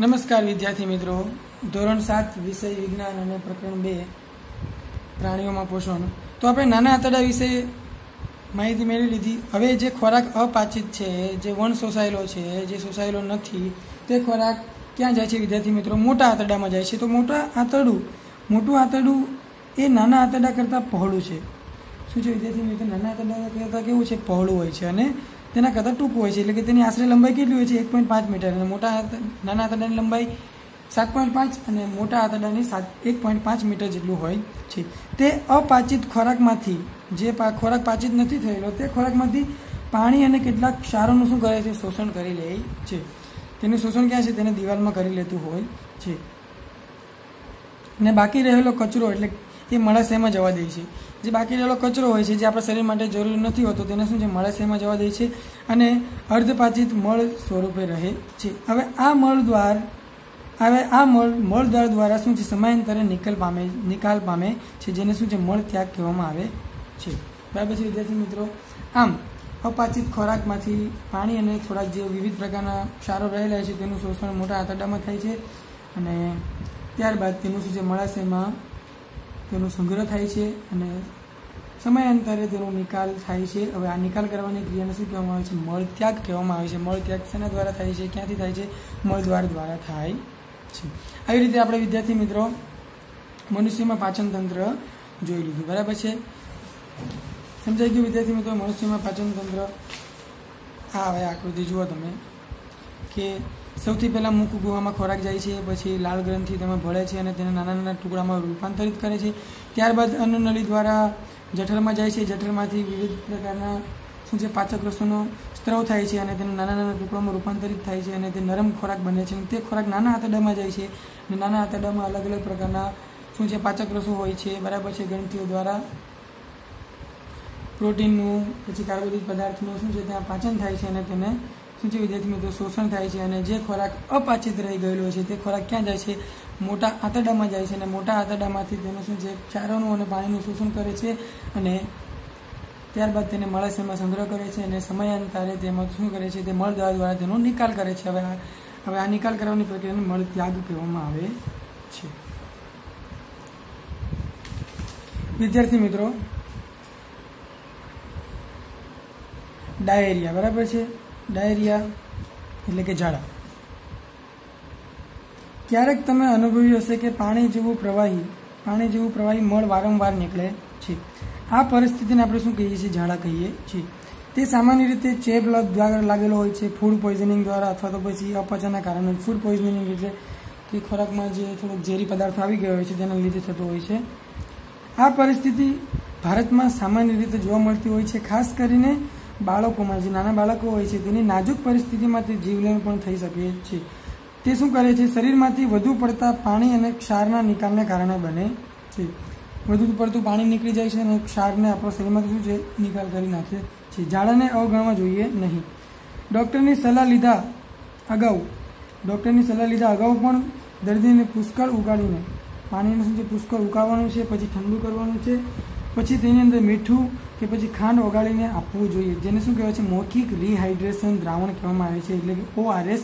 નમસ્કાર વિદ્યાર્થી મિત્રો. ધોરણ સાત, વિષય વિજ્ઞાન અને પ્રકરણ બે, પ્રાણીઓમાં પોષણ. તો આપણે નાના આંતરડા વિશે માહિતી મેળવી લીધી. હવે જે ખોરાક અપાચિત છે, જે વણ શોષાયેલો છે, જે શોષાયેલો નથી, તે ખોરાક ક્યાં જાય છે વિદ્યાર્થી મિત્રો? મોટા આંતરડામાં જાય છે. તો મોટા આંતરડું, મોટું આંતરડું એ નાના આંતરડા કરતાં પહોળું છે. શું છે વિદ્યાર્થી મિત્રો? નાના આંતરડા કરતાં કેવું છે? પહોળું હોય છે. અને તેના કરતાં ટૂંકું હોય છે. એટલે કે તેની આશરે લંબાઈ કેટલી હોય છે? એક પોઈન્ટ પાંચ મીટર. અને મોટા નાના આંતરડાની લંબાઈ સાત પોઈન્ટ પાંચ અને મોટા આંતરડાની સાત એક પોઈન્ટ પાંચ મીટર જેટલું હોય છે. તે અપાચિત ખોરાકમાંથી જે ખોરાક પાચિત નથી થયેલો, તે ખોરાકમાંથી પાણી અને કેટલાક ક્ષારોનું શું કરે છે? શોષણ કરી લે છે. તેનું શોષણ ક્યાં છે? તેને દિવાલમાં કરી લેતું હોય છે. ને બાકી રહેલો કચરો એટલે એ મળાશયમાં જવા દે છે. જે બાકી રહેલો કચરો હોય છે, જે આપણા શરીર માટે જરૂરી નથી હોતો, તેને શું છે મળાશયમાં જવા દે છે અને અર્ધપાચિત મળ સ્વરૂપે રહે છે. હવે આ મળ દ્વાર, હવે આ મળ મળ દ્વાર દ્વારા શું છે, સમયાંતરે નિકાલ પામે નિકાલ પામે છે, જેને શું છે, મળ ત્યાગ કહેવામાં આવે છે. બરાબર છે, વિદ્યાર્થી મિત્રો? આમ, અપાચિત ખોરાકમાંથી પાણી અને થોડાક જે વિવિધ પ્રકારના ક્ષારો રહેલા છે, તેનું શોષણ મોટા આંતરડામાં થાય છે અને ત્યારબાદ તેનું શું છે, મળાશયમાં તેનો સંગ્રહ થાય છે અને સમયાંતરે તેનો નિકાલ થાય છે. હવે આ નિકાલ કરવાની ક્રિયાને શું કહેવામાં આવે છે? મળ ત્યાગ કહેવામાં આવે છે. મળ ત્યાગ શેના દ્વારા થાય છે? ક્યાંથી થાય છે? મળદ્વાર દ્વારા થાય છે. આવી રીતે આપણે વિદ્યાર્થી મિત્રો મનુષ્યમાં પાચન તંત્ર જોઈ લીધું. બરાબર છે? સમજાઈ ગયું વિદ્યાર્થી મિત્રો? મનુષ્યમાં પાચન તંત્ર આ હવે આકૃતિ જુઓ તમે કે સૌથી પહેલાં મુખ ગુહામાં ખોરાક જાય છે, પછી લાળ ગ્રંથિ તેમાં ભળે છે અને તેને નાના નાના ટુકડામાં રૂપાંતરિત કરે છે. ત્યારબાદ અન્નનળી દ્વારા જઠરમાં જાય છે. જઠરમાંથી વિવિધ પ્રકારના શું છે, પાચક રસોનો સ્ત્રવ થાય છે અને તેને નાના નાના ટુકડામાં રૂપાંતરિત થાય છે અને તે નરમ ખોરાક બને છે. અને તે ખોરાક નાના આંતરડામાં જાય છે અને નાના આંતરડામાં અલગ અલગ પ્રકારના શું છે, પાચક રસો હોય છે. બરાબર છે, ગ્રંથિઓ દ્વારા પ્રોટીનનું, પછી કાર્બોદિત પદાર્થનું શું છે, ત્યાં પાચન થાય છે અને તેને છે, વિદ્યાર્થી મિત્રો, શોષણ થાય છે અને જે ખોરાક અપાચિત રહી ગયેલો છે, તે ખોરાક ક્યાં જાય છે? મોટા આંતરડામાં જાય છે અને મોટા આંતરડામાંથી તેનું શું છે, ક્ષારોનું અને પાણીનું શોષણ કરે છે અને ત્યારબાદ તેને મળાશયમાં સંગ્રહ કરે છે અને સમયાંતરે તેમાં શું કરે છે, તે મળદ્વાર દ્વારા તેનો નિકાલ કરે છે. હવે આ હવે આ નિકાલ કરવાની પ્રક્રિયાને મળ ત્યાગ કહેવામાં આવે છે. વિદ્યાર્થી મિત્રો, ડાયેરિયા, બરાબર છે? ડાયેરિયા એટલે કે ઝાડા. ક્યારેક તમે અનુભવ્યું હશે કે પાણી જેવું પ્રવાહી, પાણી જેવું પ્રવાહી મળ વારંવાર નીકળે છે. આ પરિસ્થિતિને આપણે શું કહીએ છીએ? ઝાડા કહીએ છીએ. તે સામાન્ય રીતે ચેપ દ્વારા લાગેલો હોય છે, ફૂડ પોઈઝનિંગ દ્વારા અથવા તો પછી અપચાના કારણે ફૂડ પોઈઝનિંગ એટલે કે ખોરાકમાં જે થોડોક ઝેરી પદાર્થો આવી ગયો હોય છે, તેના લીધે થતો હોય છે. આ પરિસ્થિતિ ભારતમાં સામાન્ય રીતે જોવા મળતી હોય છે, ખાસ કરીને બાળકોમાં, જે નાના બાળકો હોય છે, તેની નાજુક પરિસ્થિતિમાંથી જીવલેણ પણ થઈ શકે છે. તે શું કરે છે? શરીરમાંથી વધુ પડતા પાણી અને ક્ષારના નિકાલને કારણે બને છે. વધુ પડતું પાણી નીકળી જાય છે અને ક્ષારને આપણા શરીરમાંથી શું છે? નિકાલ કરી નાખે છે. ઝાડાને અવગણવા જોઈએ નહીં. ડૉક્ટરની સલાહ લીધા અગાઉ. ડૉક્ટરની સલાહ લીધા અગાઉ પણ દર્દીને પુષ્કળ ઉગાડીને. પાણીને શું છે? પુષ્કળ ઉકાળવાનું છે, પછી ઠંડુ કરવાનું છે. પછી તેની અંદર મીઠું કે પછી ખાંડ ઓગાળીને આપવું જોઈએ. જેને શું કહેવાય છે? મૌખિક રિહાઇડ્રેશન દ્રાવણ કહેવામાં આવે છે. એટલે કે ઓઆરએસ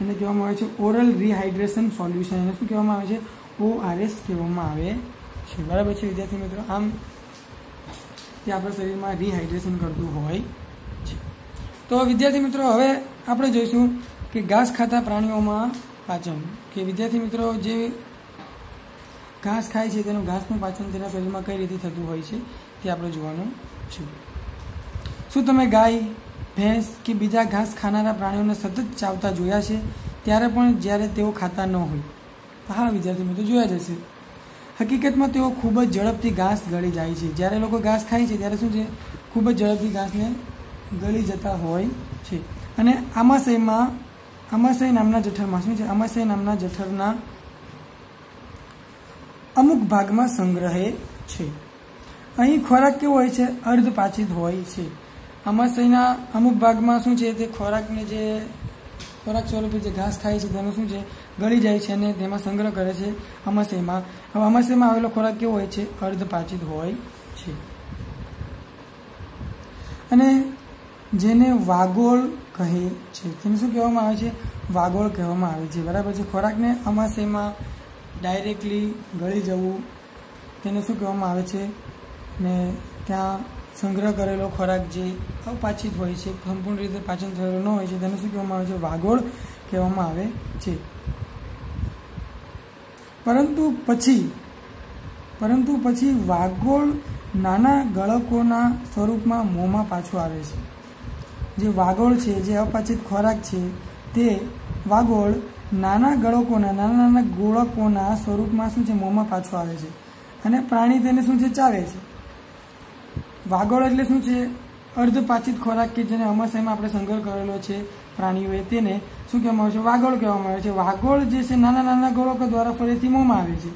એને કહેવામાં આવે છે ઓરલ રિહાઇડ્રેશન સોલ્યુશન. એને શું કહેવામાં આવે છે? ઓઆરએસ કહેવામાં આવે છે. બરાબર છે વિદ્યાર્થી મિત્રો? આમ તે આપણા શરીરમાં રિહાઇડ્રેશન કરતું હોય છે. તો વિદ્યાર્થી મિત્રો, હવે આપણે જોઈશું કે ઘાસ ખાતા પ્રાણીઓમાં પાચન. કે વિદ્યાર્થી મિત્રો, જે ઘાસ ખાય છે, તેનું ઘાસનું પાચન તેના શરીરમાં કઈ રીતે થતું હોય છે, તે આપણે જોવાનું છે. શું તમે ગાય, ભેંસ કે બીજા ઘાસ ખાનારા પ્રાણીઓને સતત ચાવતા જોયા છે? ત્યારે પણ જ્યારે તેઓ ખાતા ન હોય. હા, વિદ્યાર્થી મિત્રો, જોયા જશે હકીકતમાં તેઓ ખૂબ જ ઝડપથી ઘાસ ગળી જાય છે. જ્યારે લોકો ઘાસ ખાય છે, ત્યારે શું છે? ખૂબ જ ઝડપથી ઘાસને ગળી જતા હોય છે. અને આમાશયમાં, આમાશય નામના જઠરમાં, શું છે? આમાશય નામના જઠરના અમુક ભાગમાં સંગ્રહે છે. અહીં ખોરાક કેવો હોય છે? અર્ધપાચિત હોય છે. આમાશયના અમુક ભાગમાં શું છે? તે ખોરાકને જે ખોરાક સ્વરૂપે જે ઘાસ ખાય છે, તેનું શું છે? ગળી જાય છે અને તેમાં સંગ્રહ કરે છે અમાશયમાં હવે અમાશયમાં આવેલો ખોરાક કેવો હોય છે? અર્ધપાચિત હોય છે. અને જેને વાગોળ કહે છે, તેને શું કહેવામાં આવે છે? વાગોળ કહેવામાં આવે છે. બરાબર છે? ખોરાકને અમાશયમાં ડાયરેક્ટલી ગળી જવું, તેને શું કહેવામાં આવે છે? ને ત્યાં સંગ્રહ કરેલો ખોરાક જે અપાચિત હોય છે, સંપૂર્ણ રીતે પાચન થયેલો ન હોય છે, તેને શું કહેવામાં આવે છે? વાગોળ કહેવામાં આવે છે. પરંતુ પછી પરંતુ પછી વાગોળ નાના ગળકોના સ્વરૂપમાં મોંમાં પાછું આવે છે. જે વાગોળ છે, જે અપાચિત ખોરાક છે, તે વાગોળ નાના ગળકોના, નાના નાના ગોળકોના સ્વરૂપમાં શું છે? મોંમાં પાછું આવે છે. અને પ્રાણી તેને શું છે? ચાવે છે. વાગોળ એટલે શું છે? અર્ધપાચિત ખોરાક કે જેને અમાશયમાં આપણે સંગ્રહ કરેલો છે પ્રાણીઓએ તેને શું કહેવામાં આવે છે? વાગોળ કહેવામાં આવે છે. વાગોળ જે છે, નાના નાના ગોળકો દ્વારા ફરીથી મોંમાં આવે છે.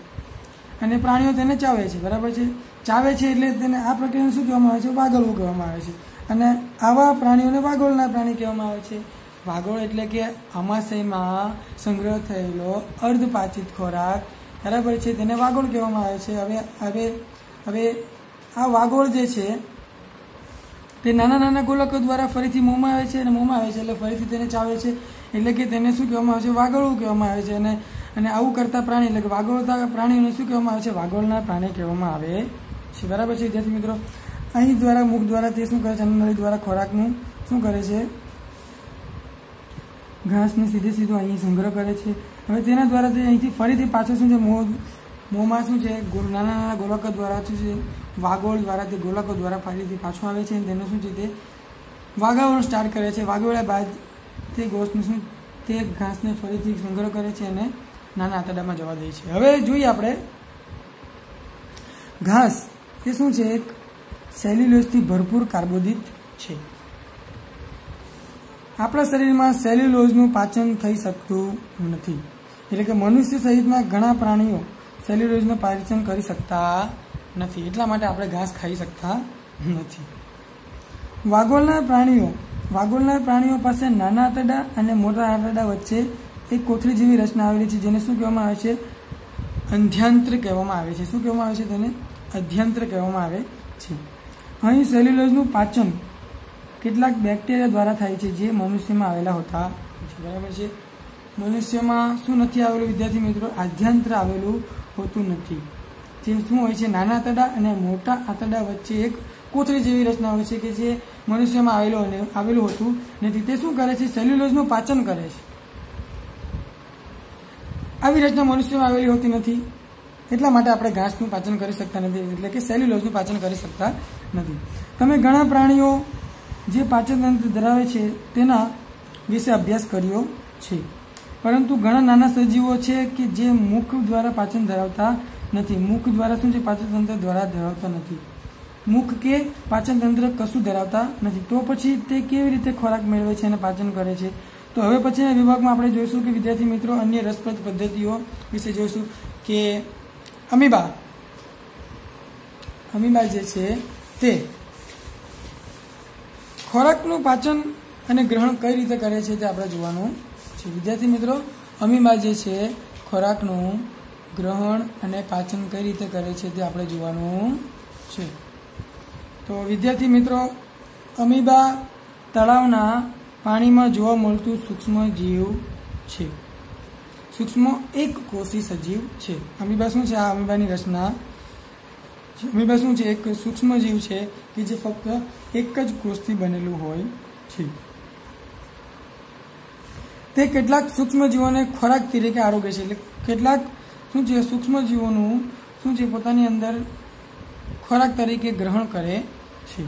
અને પ્રાણીઓ તેને ચાવે છે. બરાબર છે? ચાવે છે એટલે તેને આ પ્રક્રિયાને શું કહેવામાં આવે છે? વાગોળવું કહેવામાં આવે છે. અને આવા પ્રાણીઓને વાગોળના પ્રાણી કહેવામાં આવે છે. વાગોળ એટલે કે અમાશયમાં સંગ્રહ થયેલો અર્ધપાચિત ખોરાક. બરાબર છે? તેને વાગોળ કહેવામાં આવે છે. હવે હવે હવે આ વાગોળ જે છે, તે નાના નાના ગોલકો દ્વારા ફરીથી મોંમાં આવે છે અને મોંમાં આવે છે એટલે ફરીથી તેને ચાવે છે. એટલે કે તેને શું કહેવામાં આવે છે? વાગોળવું કહેવામાં આવે છે. અને અને આવું કરતા પ્રાણી, એટલે કે વાગોળતા પ્રાણીઓને શું કહેવામાં આવે છે? વાગોળના પ્રાણી કહેવામાં આવે છે. બરાબર છે? વિદ્યાર્થી મિત્રો, અહીં દ્વારા, મુખ દ્વારા તે શું કરે છે? અન્નનળી દ્વારા ખોરાકનું શું કરે છે? ઘાસને સીધે સીધો અહીં સંગ્રહ કરે છે. હવે તેના દ્વારા તે અહીંથી ફરીથી પાછો શું છે? મોં મોંમાં શું છે? નાના નાના ગોલકો દ્વારા શું છે? વાગોળ દ્વારા તે ગોલકો દ્વારા ફરીથી પાછો આવે છે અને તેને શું છે તે વાગાવવાનું સ્ટાર્ટ કરે છે. વાગોળ્યા બાદ તે ગોશને શું તે ઘાસને ફરીથી સંગ્રહ કરે છે અને નાના આંતરડામાં જવા દે છે. હવે જોઈએ આપણે ઘાસ એ શું છે? એક સેલ્યુલોઝથી ભરપૂર કાર્બોદિત છે. આપણા શરીરમાં સેલ્યુલોઝનું પાચન થઈ શકતું નથી. એટલે કે મનુષ્ય સહિતના ઘણા પ્રાણીઓ સેલ્યુલોઝનું પાચન કરી શકતા નથી. એટલા માટે આપણે ઘાસ ખાઈ શકતા નથી. વાગોળના પ્રાણીઓ વાગોળના પ્રાણીઓ પાસે નાના આંતરડા અને મોટા આંતરડા વચ્ચે એક કોથળી જેવી રચના આવેલી છે, જેને શું કહેવામાં આવે છે? અંધ્યાંત્ર કહેવામાં આવે છે. શું કહેવામાં આવે છે તેને? અધ્યંત્ર કહેવામાં આવે છે. અહીં સેલ્યુલોઝનું પાચન કેટલાક બેક્ટેરિયા દ્વારા થાય છે જે મનુષ્યમાં આવેલા હોતા બરાબર છે? મનુષ્યમાં શું નથી આવેલું? વિદ્યાર્થી મિત્રો આધ્યાંત્ર આવેલું હોતું નથી. જે શું હોય છે? નાના આંતરડા અને મોટા આંતરડા વચ્ચે એક કોથળી જેવી રચના હોય છે કે જે મનુષ્યમાં આવેલો અને આવેલું હોતું નથી. તે શું કરે છે? સેલ્યુલોઝનું પાચન કરે છે. આવી રચના મનુષ્યમાં આવેલી હોતી નથી. એટલા માટે આપણે ઘાસનું પાચન કરી શકતા નથી. એટલે કે સેલ્યુલોઝનું પાચન કરી શકતા નથી. તમે ઘણા પ્રાણીઓ જે પાચનતંત્ર ધરાવે છે, તેના વિશે અભ્યાસ કર્યો છે. પરંતુ ઘણા નાના સજીવો છે કે જે મુખ દ્વારા પાચન ધરાવતા નથી. મુખ દ્વારા શું છે? પાચનતંત્ર દ્વારા ધરાવતા નથી. મુખ કે પાચનતંત્ર કશું ધરાવતા નથી. તો પછી તે કેવી રીતે ખોરાક મેળવે છે અને પાચન કરે છે? તો હવે પછીના વિભાગમાં આપણે જોઈશું કે વિદ્યાર્થી મિત્રો અન્ય રસપ્રદ પદ્ધતિઓ વિશે જોઈશું કે અમીબા. અમીબા જે છે તે ખોરાકનું પાચન અને ગ્રહણ કઈ રીતે કરે છે તે આપણે જોવાનું છે. વિદ્યાર્થી મિત્રો, અમીબા જે છે, ખોરાકનું ગ્રહણ અને પાચન કઈ રીતે કરે છે તે આપણે જોવાનું છે. તો વિદ્યાર્થી મિત્રો, અમીબા તળાવના પાણીમાં જોવા મળતું સૂક્ષ્મ જીવ છે. સૂક્ષ્મ એક કોષી સજીવ છે. અમીબા શું છે? આ અમીબાની રચના અમીબા શું છે એક સૂક્ષ્મ જીવ છે કે જે ફક્ત એક જ કોષથી બનેલું હોય છે. તે કેટલાક સૂક્ષ્મ જીવોને ખોરાક તરીકે આરોગે છે. એટલે કેટલાક શું છે સૂક્ષ્મ જીવોનું શું છે પોતાની અંદર ખોરાક તરીકે ગ્રહણ કરે છે.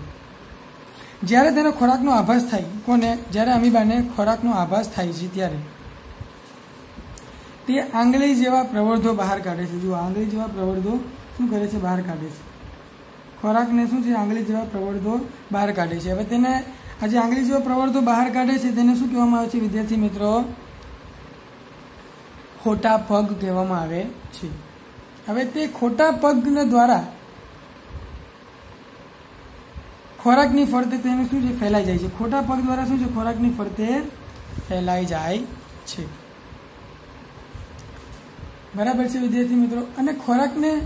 જ્યારે તેનો ખોરાકનો આભાસ થાય, કોને? જ્યારે અમીબાને ખોરાકનો આભાસ થાય છે ત્યારે. તે આંગળી જેવા પ્રવર્ધો બહાર કાઢે છે. જો આંગળી જેવા પ્રવર્ધો શું કરે છે? બહાર કાઢે છે. ખોરાકને શું છે? આંગળી જેવા પ્રવર્ધો બહાર કાઢે છે. હવે તેને આ જે આંગળી જેવા પ્રવર્ધો બહાર કાઢે છે તેને શું કહેવામાં આવે છે? વિદ્યાર્થી મિત્રો, ખોટા પગ કહેવામાં આવે છે. હવે તે ખોટા પગ દ્વારા ખોરાકની ફરતે તેને શું છે? ફેલાઈ જાય છે. ખોટા પગ દ્વારા શું છે? ખોરાકની ફરતે ફેલાઈ જાય છે. બરાબર છે વિદ્યાર્થી મિત્રો? અને ખોરાકને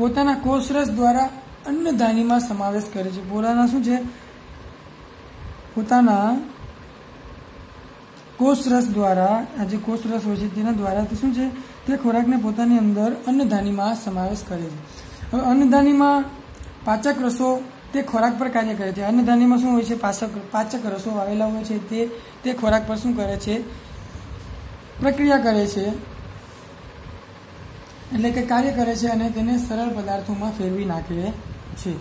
પોતાના કોષરસ દ્વારા અન્નધાનીમાં સમાવેશ કરે છે. પોતાના શું છે? પોતાના કોષરસ દ્વારા, આ જે કોષરસ હોય છે તેના દ્વારા તે શું છે? તે ખોરાકને પોતાની અંદર અન્નધાનીમાં સમાવેશ કરે છે. હવે અન્નધાનીમાં પાચક રસો તે ખોરાક પર કાર્ય કરે છે. અન્નધાનીમાં શું હોય છે? પાચક પાચક રસો આવેલા હોય છે તે તે ખોરાક પર શું કરે છે? પ્રક્રિયા કરે છે. એટલે કે કાર્ય કરે છે અને તેને સરળ પદાર્થોમાં ફેરવી નાખે છે.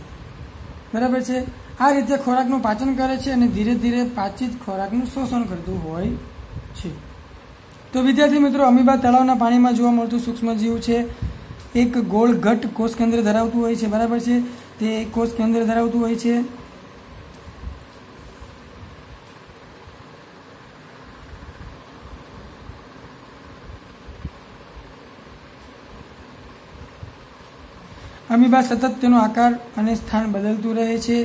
બરાબર છે? આ રીતે ખોરાકનું પાચન કરે છે અને ધીરે ધીરે પાચિત ખોરાકનું શોષણ કરતું હોય છે. તો વિદ્યાર્થી મિત્રો, અમીબા તળાવના પાણીમાં જોવા મળતું સૂક્ષ્મજીવ છે. એક ગોળ ઘટ કોષ કેન્દ્ર ધરાવતું હોય છે. બરાબર છે? તે કોષ કેન્દ્ર ધરાવતું હોય છે. અમીબા સતત તેનો આકાર અને સ્થાન બદલતું રહે છે.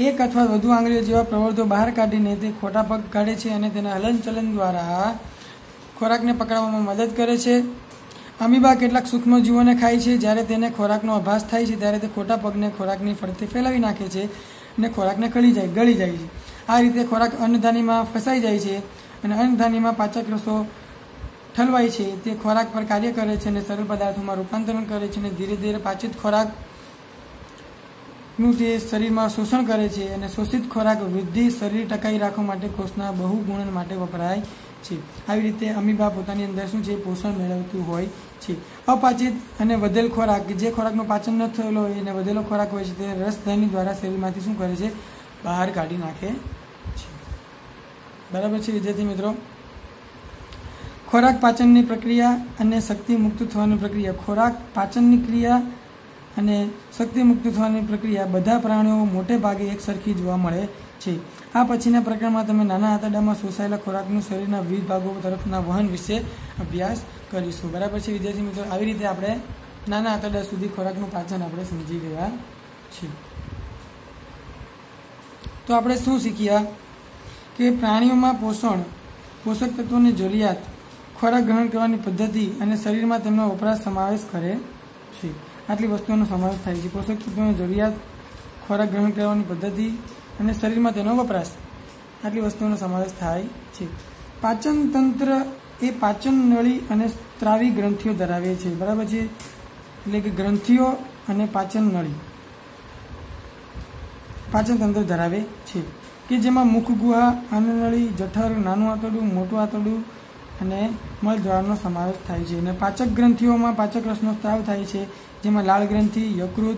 એક અથવા વધુ આંગળીઓ જેવા પ્રવર્તો બહાર કાઢીને તે ખોટા પગ કાઢે છે અને તેના હલનચલન દ્વારા ખોરાકને પકડવામાં મદદ કરે છે. અમીબા કેટલાક સૂક્ષ્મજીવોને ખાય છે. જ્યારે તેને ખોરાકનો અભાસ થાય છે, ત્યારે તે ખોટા પગને ખોરાકની ફરતે ફેલાવી નાખે છે અને ખોરાકને ગળી જાય ગળી જાય છે. આ રીતે ખોરાક અન્નધાનીમાં ફસાઈ જાય છે અને અન્નધાનીમાં પાચક રસો ઠલવાય છે. તે ખોરાક પર કાર્ય કરે છે અને સરળ પદાર્થોમાં રૂપાંતરણ કરે છે અને ધીરે ધીરે પાચિત ખોરાકનું તે શરીરમાં શોષણ કરે છે અને શોષિત ખોરાક વૃદ્ધિ, શરીર ટકાઈ રાખવા માટે કોષના બહુગુણન માટે વપરાય છે. આવી રીતે અમીબા પોતાની અંદર શું છે? પોષણ મેળવતું હોય છે. અપાચિત અને વધેલ ખોરાક, જે ખોરાકનો પાચન ન થયેલો હોય અને વધેલો ખોરાક હોય છે, તે રસધની દ્વારા શરીરમાંથી શું કરે છે? બહાર કાઢી નાખે છે. બરાબર છે વિદ્યાર્થી મિત્રો? ખોરાક પાચનની પ્રક્રિયા અને શક્તિ મુક્ત થવાની પ્રક્રિયા. ખોરાક પાચનની ક્રિયા અને શક્તિ મુક્ત થવાની પ્રક્રિયા બધા પ્રાણીઓ મોટે ભાગે એકસરખી જોવા મળે છે. આ પછીના પ્રકરણમાં તમે નાના આંતરડામાં શોષાયેલા ખોરાકનું શરીરના વિવિધ ભાગો તરફના વહન વિશે અભ્યાસ કરીશું. બરાબર છે, વિદ્યાર્થી મિત્રો? આવી રીતે આપણે નાના આંતરડા સુધી ખોરાકનું પાચન આપણે સમજી ગયા છીએ તો આપણે શું શીખ્યા? કે પ્રાણીઓમાં પોષણ, પોષક તત્વોની જરૂરિયાત ખોરાક ગ્રહણ કરવાની પદ્ધતિ અને શરીરમાં તેમનો વપરાશ સમાવેશ કરે છે. આટલી વસ્તુઓનો સમાવેશ થાય છે. પોષક તત્વોની જરૂરિયાત ખોરાક ગ્રહણ કરવાની પદ્ધતિ અને શરીરમાં તેનો વપરાશ આટલી વસ્તુઓનો સમાવેશ થાય છે. પાચન તંત્ર એ પાચન નળી અને સ્ત્રાવી ગ્રંથિઓ ધરાવે છે. બરાબર છે? એટલે કે ગ્રંથિઓ અને પાચન નળી. પાચન તંત્ર ધરાવે છે. કે જેમાં મુખ ગુહા, અન્નનળી, જઠર, નાનું આંતરડું, મોટું આંતરડું અને મળદ્વારનો સમાવેશ થાય છે અને પાચક ગ્રંથિઓમાં પાચક રસનો સ્ત્રાવ થાય છે, જેમાં લાળ ગ્રંથિ, યકૃત,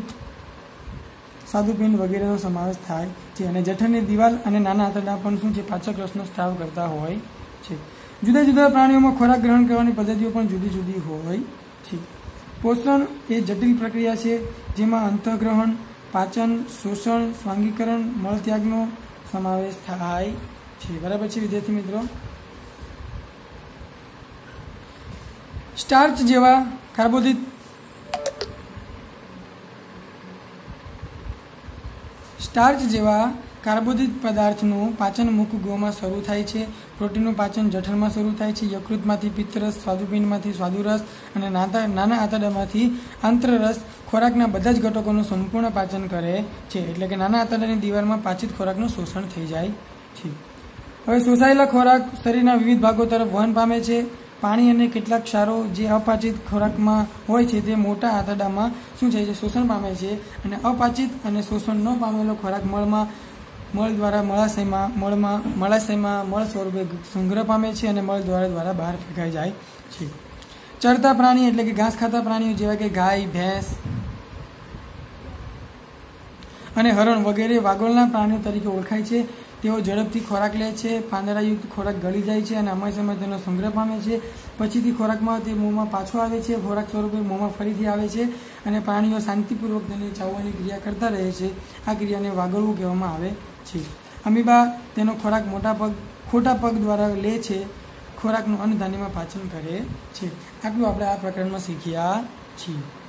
સાદુપિંડ વગેરેનો સમાવેશ થાય છે અને જઠરની દિવાલ અને નાના આંતરડા પણ શું છે, પાચક રસનો સ્ત્રાવ કરતા હોય છે. જુદા જુદા પ્રાણીઓમાં ખોરાક ગ્રહણ કરવાની પદ્ધતિઓ પણ જુદી જુદી હોય છે. પોષણ એ જટિલ પ્રક્રિયા છે, જેમાં અંતઃગ્રહણ, પાચન, શોષણ, સ્વાંગીકરણ, મળત્યાગનો સમાવેશ થાય છે. બરાબર છે, વિદ્યાર્થી મિત્રો? સ્ટાર્ચ જેવા કાર્બોદિત સ્ટાર્ચ જેવા કાર્બોદિત પદાર્થનું પાચન મુખ ગોમાં શરૂ થાય છે. પ્રોટીનનું પાચન જઠરમાં શરૂ થાય છે. યકૃતમાંથી પિત્તરસ, સ્વાદુપિંડમાંથી સ્વાદુરસ અને નાના નાના આંતરડામાંથી આંતરરસ ખોરાકના બધા જ ઘટકોનું સંપૂર્ણ પાચન કરે છે. એટલે કે નાના આંતરડાની દિવાલમાં પાચિત ખોરાકનું શોષણ થઈ જાય છે. હવે શોષાયેલા ખોરાક શરીરના વિવિધ ભાગો તરફ વહન પામે છે. પાણી અને કેટલાક ક્ષારો જે અપાચિત ખોરાકમાં હોય છે તે મોટા આંતરડામાં શું છે છે? શોષણ પામે છે અને અપાચિત અને શોષણ ન પામેલો ખોરાક મળમાં, મળ દ્વારા મળાશયમાં, મળમાં, મળાશયમાં મળ સ્વરૂપે સંગ્રહ પામે છે અને મળ દ્વારા દ્વારા બહાર ફેંકાઈ જાય છે. ચરતા પ્રાણી એટલે કે ઘાસ ખાતા પ્રાણીઓ જેવા કે ગાય, ભેંસ અને હરણ વગેરે વાગોળના પ્રાણીઓ તરીકે ઓળખાય છે. તેઓ ઝડપથી ખોરાક લે છે, પાંદડાયુક્ત ખોરાક ગળી જાય છે અને અમય સમય તેનો સંગ્રહ પામે છે. પછીથી ખોરાકમાં તે મોંમાં પાછો આવે છે, ખોરાક સ્વરૂપે મોંમાં ફરીથી આવે છે અને પ્રાણીઓ શાંતિપૂર્વક તેને ચાવવાની ક્રિયા કરતા રહે છે. આ ક્રિયાને વાગળવું કહેવામાં આવે છે. અમીબા તેનો ખોરાક મોટા પગ, ખોટા પગ દ્વારા લે છે. ખોરાકનું અન્નધાન્યમાં પાચન કરે છે. આટલું આપણે આ પ્રકરણમાં શીખ્યા છીએ.